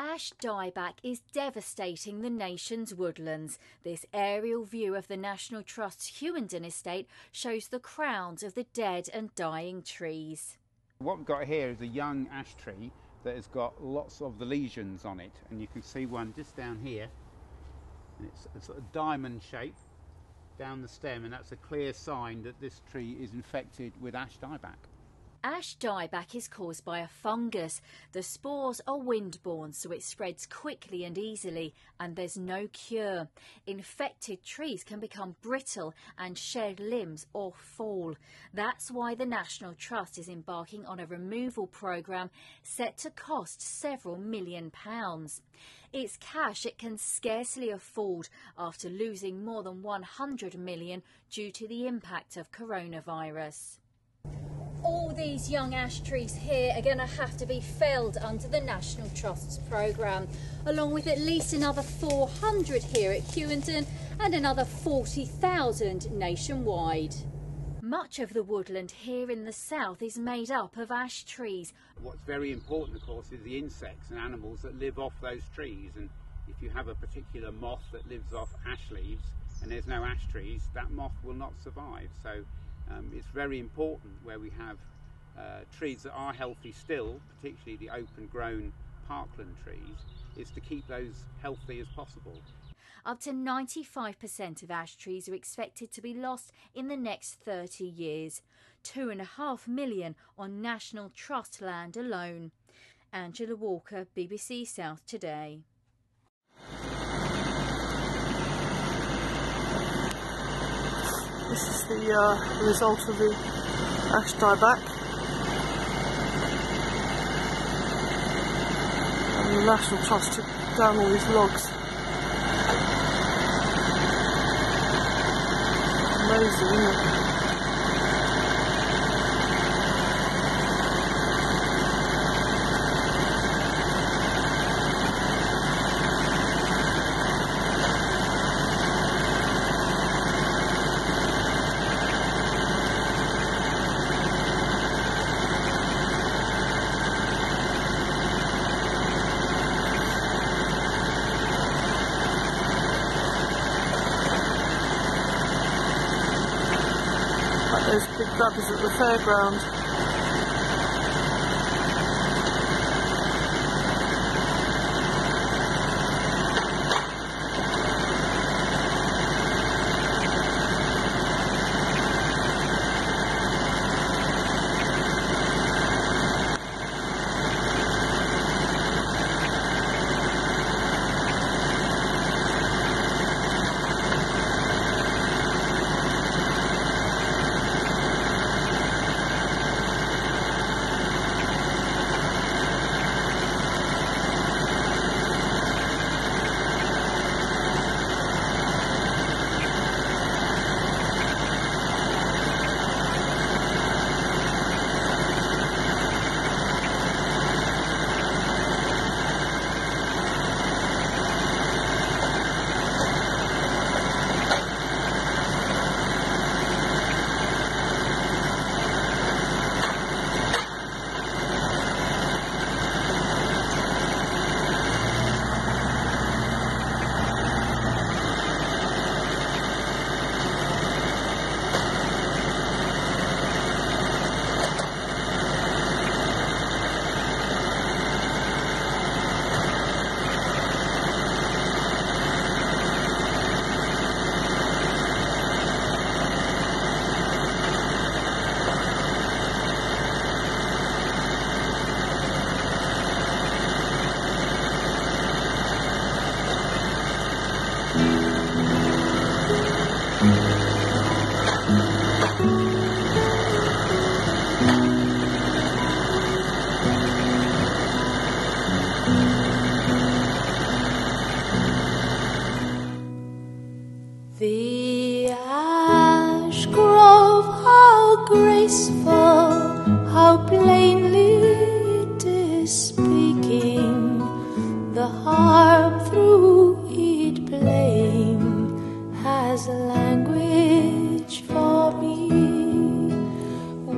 Ash dieback is devastating the nation's woodlands. This aerial view of the National Trust's Hughenden estate shows the crowns of the dead and dying trees. What we've got here is a young ash tree that has got lots of the lesions on it, and you can see one just down here. And it's a sort of diamond shape down the stem, and that's a clear sign that this tree is infected with ash dieback. Ash dieback is caused by a fungus. The spores are windborne, so it spreads quickly and easily, and there's no cure. Infected trees can become brittle and shed limbs or fall. That's why the National Trust is embarking on a removal programme set to cost several million pounds. It's cash it can scarcely afford after losing more than 100 million due to the impact of coronavirus all these young ash trees here are going to have to be felled under the National Trust's programme, along with at least another 400 here at Hughenden and another 40,000 nationwide. Much of the woodland here in the south is made up of ash trees. What's very important, of course, is the insects and animals that live off those trees. And if you have a particular moth that lives off ash leaves and there's no ash trees, that moth will not survive. So um, it's very important where we have uh, trees that are healthy still, particularly the open grown parkland trees, is to keep those healthy as possible. Up to 95% of ash trees are expected to be lost in the next 30 years, two and a half million on National Trust land alone. Angela Walker, BBC South Today. This is the uh, result of the ash dieback. And the National Trust took down all these logs. Amazing, those big grabbers at the fairground.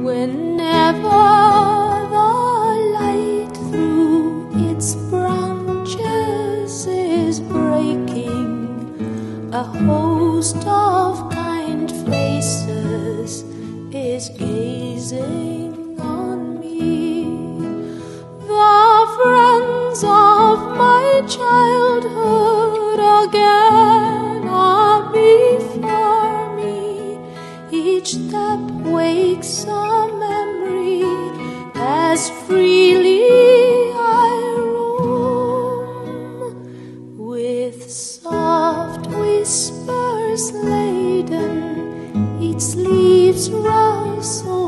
Whenever the light through its branches is breaking, a host of kind faces is gazing on me. The friends of my childhood. Each step wakes a memory as freely I roam with soft whispers laden, its leaves rustle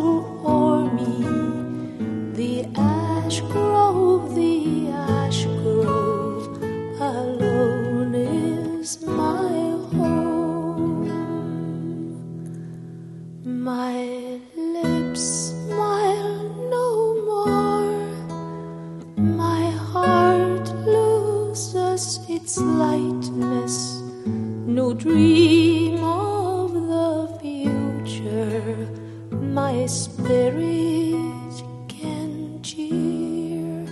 Spirit can cheer.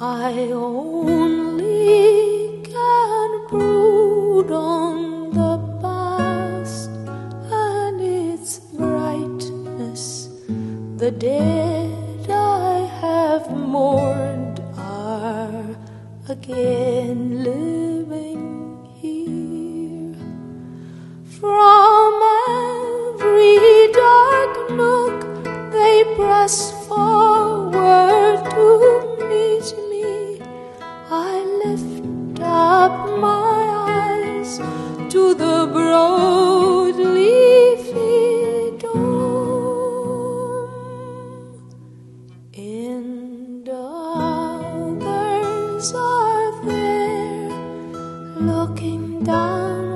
I only can brood on the past and its brightness. The dead press forward to meet me. I lift up my eyes to the broad leafy dome. And others are there looking down